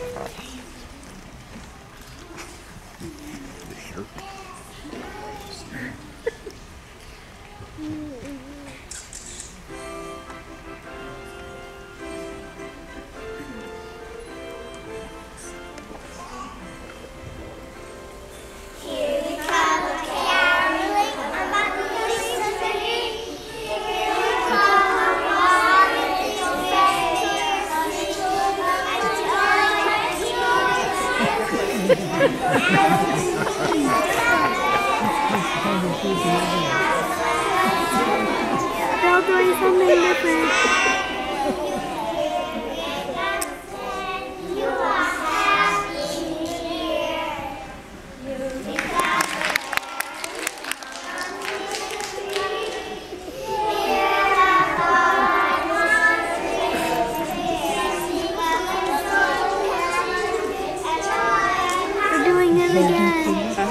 Okay. They're doing something different. Thank.